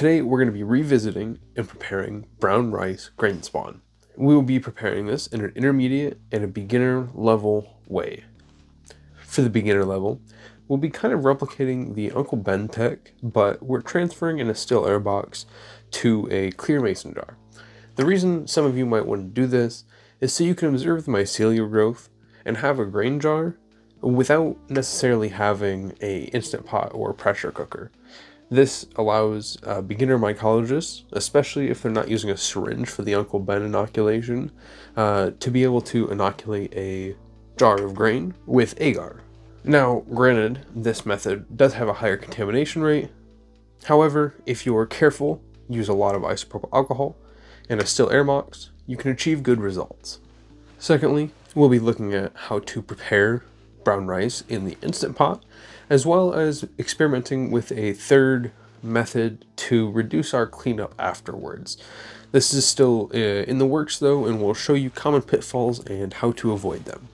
Today we're going to be revisiting and preparing brown rice grain spawn. We will be preparing this in an intermediate and a beginner level way. For the beginner level, we'll be kind of replicating the Uncle Ben Tek, but we're transferring in a still air box to a clear mason jar. The reason some of you might want to do this is so you can observe the mycelial growth and have a grain jar without necessarily having a instant pot or pressure cooker. This allows uh, beginner mycologists, especially if they're not using a syringe for the Uncle Ben inoculation, uh, to be able to inoculate a jar of grain with agar. Now, granted, this method does have a higher contamination rate. However, if you are careful, use a lot of isopropyl alcohol, and a still air box, you can achieve good results. Secondly, we'll be looking at how to prepare brown rice in the Instant Pot, as well as experimenting with a third method to reduce our cleanup afterwards. This is still uh, in the works though, and we'll show you common pitfalls and how to avoid them.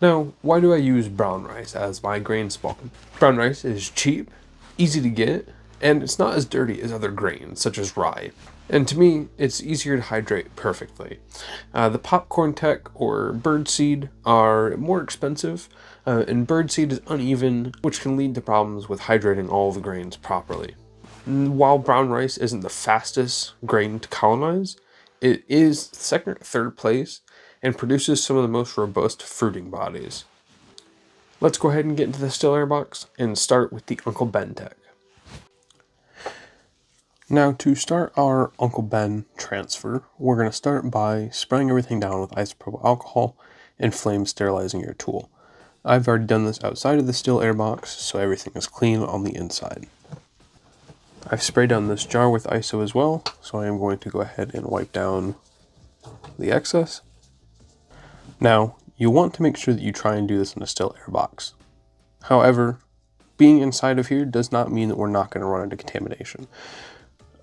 Now, why do I use brown rice as my grain spawn? Brown rice is cheap, easy to get, and it's not as dirty as other grains, such as rye. And to me, it's easier to hydrate perfectly. Uh, the popcorn tek or birdseed are more expensive, uh, and birdseed is uneven, which can lead to problems with hydrating all the grains properly. While brown rice isn't the fastest grain to colonize, it is second or third place and produces some of the most robust fruiting bodies. Let's go ahead and get into the still air box and start with the Uncle Ben Tek. Now to start our Uncle Ben transfer, we're going to start by spraying everything down with isopropyl alcohol and flame sterilizing your tool. I've already done this outside of the still air box, so everything is clean on the inside. I've sprayed down this jar with ISO as well, so I am going to go ahead and wipe down the excess. Now, you want to make sure that you try and do this in a still air box. However, being inside of here does not mean that we're not going to run into contamination.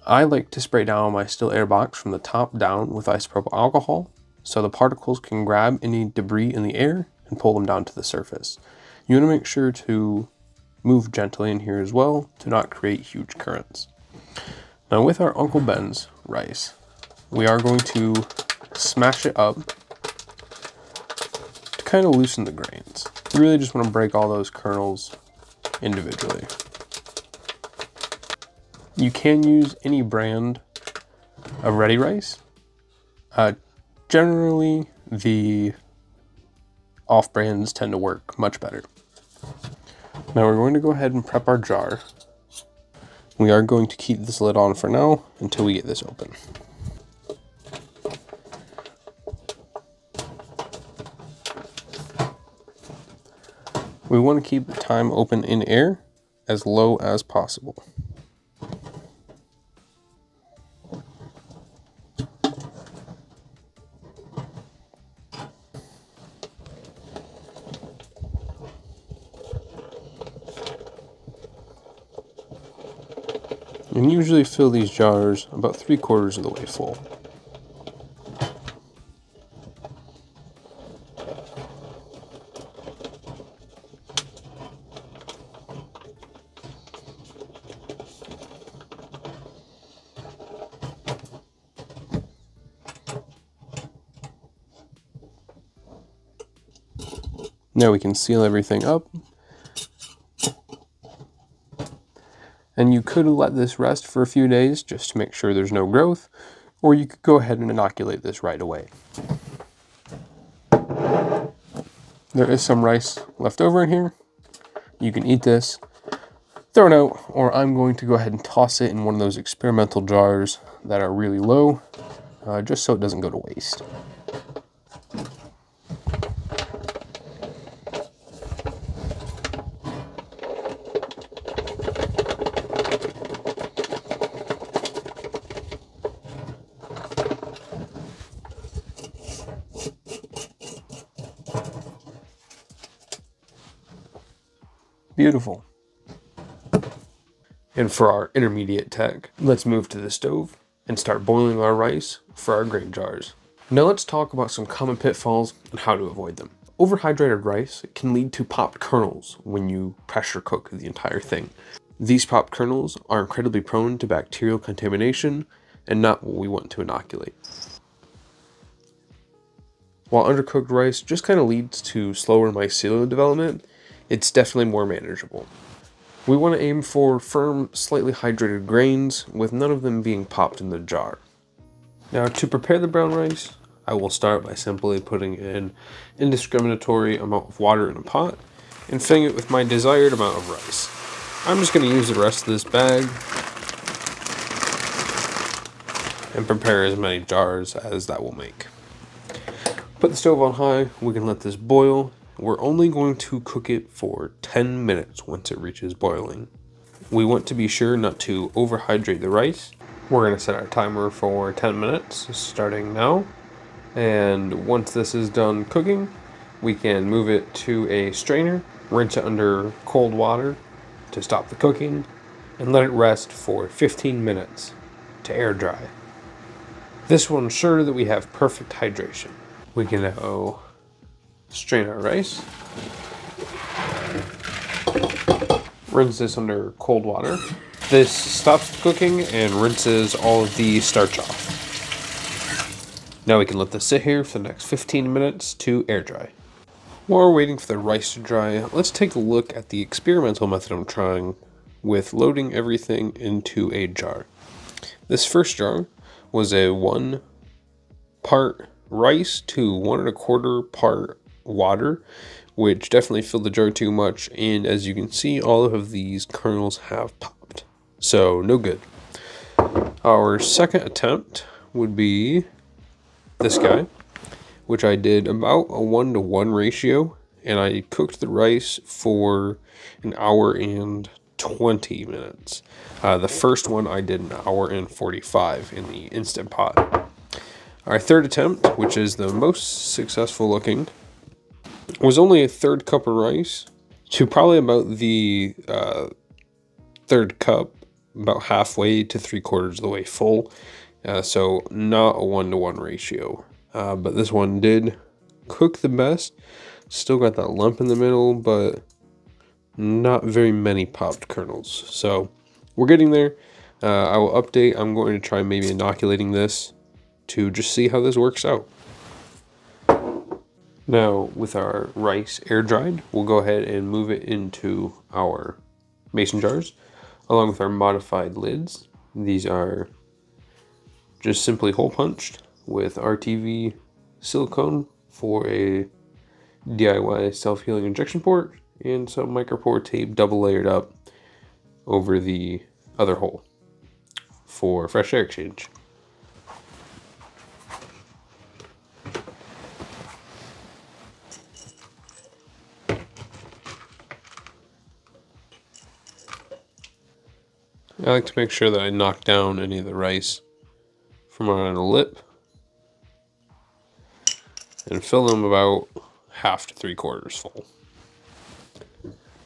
I like to spray down my still air box from the top down with isopropyl alcohol so the particles can grab any debris in the air and pull them down to the surface. You want to make sure to move gently in here as well to not create huge currents. Now with our Uncle Ben's rice, we are going to smash it up to kind of loosen the grains. You really just want to break all those kernels individually. You can use any brand of ready rice. Uh, generally, the off brands tend to work much better. Now we're going to go ahead and prep our jar. We are going to keep this lid on for now until we get this open. We want to keep the time open in air as low as possible. And usually fill these jars about three quarters of the way full. Now we can seal everything up And you could let this rest for a few days just to make sure there's no growth, or you could go ahead and inoculate this right away. There is some rice left over in here. You can eat this, throw it out, or I'm going to go ahead and toss it in one of those experimental jars that are really low, uh, just so it doesn't go to waste. Beautiful. And for our intermediate tek, let's move to the stove and start boiling our rice for our grain jars. Now let's talk about some common pitfalls and how to avoid them. Overhydrated rice can lead to popped kernels when you pressure cook the entire thing. These popped kernels are incredibly prone to bacterial contamination and not what we want to inoculate. While undercooked rice just kind of leads to slower mycelial development, it's definitely more manageable. We want to aim for firm, slightly hydrated grains with none of them being popped in the jar. Now to prepare the brown rice, I will start by simply putting in indiscriminatory amount of water in a pot and filling it with my desired amount of rice. I'm just going to use the rest of this bag and prepare as many jars as that will make. Put the stove on high, we can let this boil. We're only going to cook it for 10 minutes once it reaches boiling. We want to be sure not to overhydrate the rice. We're going to set our timer for 10 minutes starting now. And once this is done cooking, we can move it to a strainer, rinse it under cold water to stop the cooking, and let it rest for 15 minutes to air dry. This will ensure that we have perfect hydration. We can now strain our rice, rinse this under cold water. This stops cooking and rinses all of the starch off. Now we can let this sit here for the next 15 minutes to air dry. While we're waiting for the rice to dry, let's take a look at the experimental method I'm trying with loading everything into a jar. This first jar was a one part rice to one and a quarter part water, which definitely filled the jar too much. And as you can see, all of these kernels have popped. So no good. Our second attempt would be this guy, which I did about a one to one ratio. And I cooked the rice for an hour and 20 minutes. Uh, the first one I did an hour and 45 in the Instant Pot. Our third attempt, which is the most successful looking, was only a third cup of rice to probably about the uh, third cup, about halfway to three quarters of the way full. Uh, so not a one-to-one -one ratio. Uh, but this one did cook the best. Still got that lump in the middle, but not very many popped kernels. So we're getting there. Uh, I will update. I'm going to try maybe inoculating this to just see how this works out. Now with our rice air dried, we'll go ahead and move it into our mason jars along with our modified lids. These are just simply hole punched with RTV silicone for a DIY self-healing injection port and some micropore tape double layered up over the other hole for fresh air exchange. I like to make sure that I knock down any of the rice from around the lip and fill them about half to three quarters full.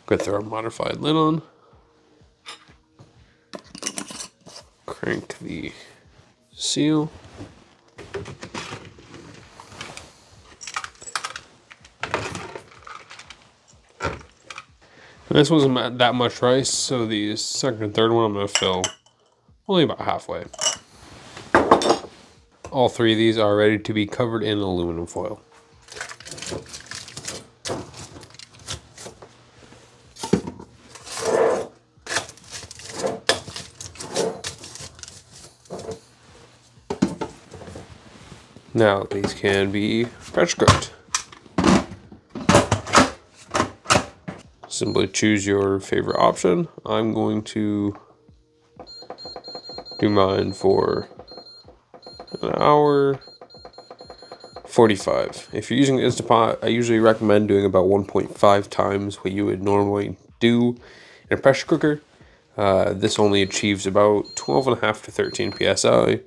Go throw our modified lid on. Crank the seal. This wasn't that much rice, so the second and third one I'm going to fill only about halfway. All three of these are ready to be covered in aluminum foil. Now these can be pressure cooked. Simply choose your favorite option. I'm going to do mine for an hour 45. If you're using the Instant Pot, I usually recommend doing about 1.5 times what you would normally do in a pressure cooker. Uh, this only achieves about 12 and a half to 13 psi,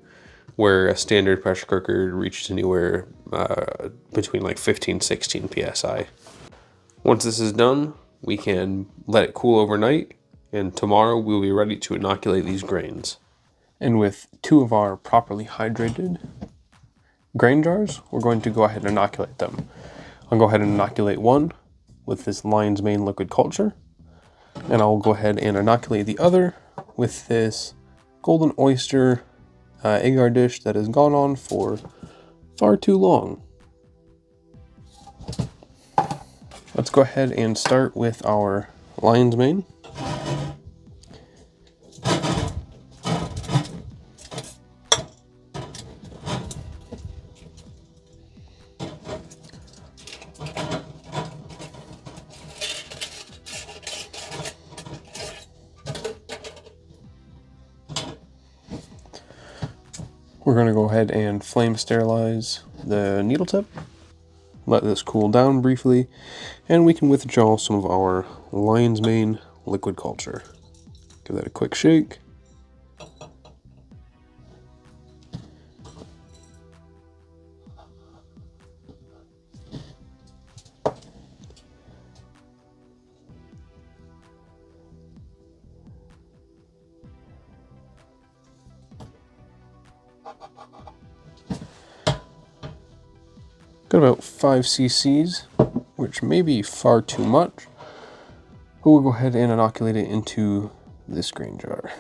where a standard pressure cooker reaches anywhere uh, between like 15 16 psi. Once this is done, we can let it cool overnight and tomorrow we'll be ready to inoculate these grains. And with two of our properly hydrated grain jars, we're going to go ahead and inoculate them. I'll go ahead and inoculate one with this lion's mane liquid culture. And I'll go ahead and inoculate the other with this golden oyster uh, agar dish that has gone on for far too long. Let's go ahead and start with our lion's mane. We're going to go ahead and flame sterilize the needle tip. Let this cool down briefly, and we can withdraw some of our lion's mane liquid culture. Give that a quick shake. Got about 5 cc's, which may be far too much. But we'll go ahead and inoculate it into this grain jar.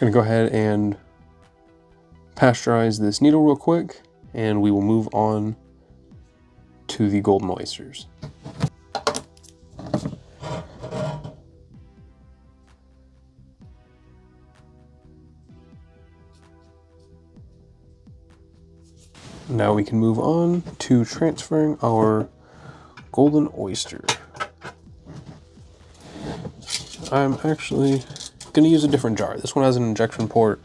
Gonna go ahead and pasteurize this needle real quick and we will move on to the golden oysters. Now we can move on to transferring our golden oyster. I'm actually going to use a different jar. This one has an injection port.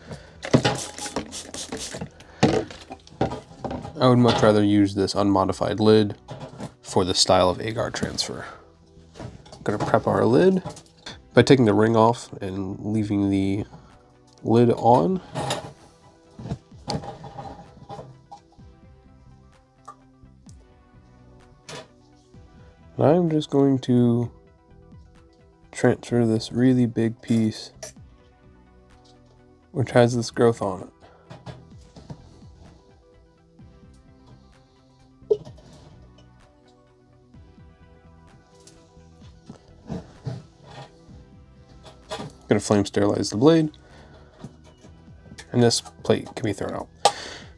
I would much rather use this unmodified lid for the style of agar transfer. I'm going to prep our lid by taking the ring off and leaving the lid on I'm just going to transfer this really big piece which has this growth on it. Gonna flame sterilize the blade and this plate can be thrown out.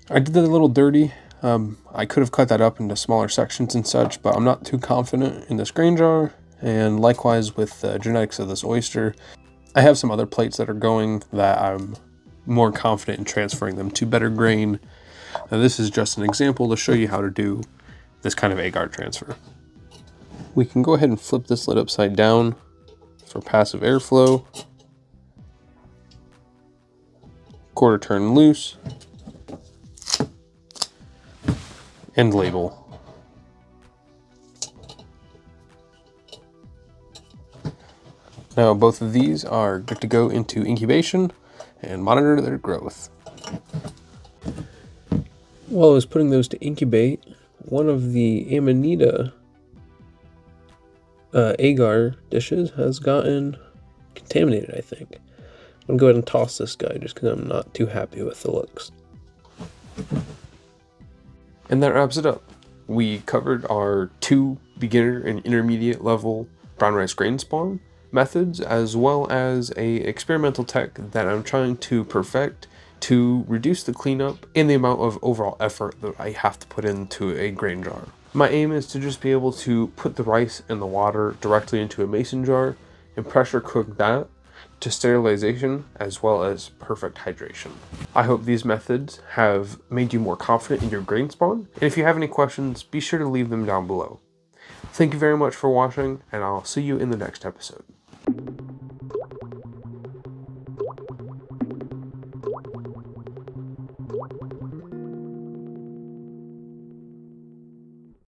I did that a little dirty um, I could have cut that up into smaller sections and such, but I'm not too confident in this grain jar. And likewise with the genetics of this oyster, I have some other plates that are going that I'm more confident in transferring them to better grain. Now this is just an example to show you how to do this kind of agar transfer. We can go ahead and flip this lid upside down for passive airflow. Quarter turn loose. End label. Now both of these are good to go into incubation and monitor their growth. While I was putting those to incubate, one of the Amanita uh, agar dishes has gotten contaminated, I think. I'm going to go ahead and toss this guy just because I'm not too happy with the looks. And that wraps it up. We covered our two beginner and intermediate level brown rice grain spawn methods as well as a experimental tek that I'm trying to perfect to reduce the cleanup and the amount of overall effort that I have to put into a grain jar. My aim is to just be able to put the rice and the water directly into a mason jar and pressure cook that to sterilization as well as perfect hydration. I hope these methods have made you more confident in your grain spawn, and if you have any questions, be sure to leave them down below. Thank you very much for watching, and I'll see you in the next episode.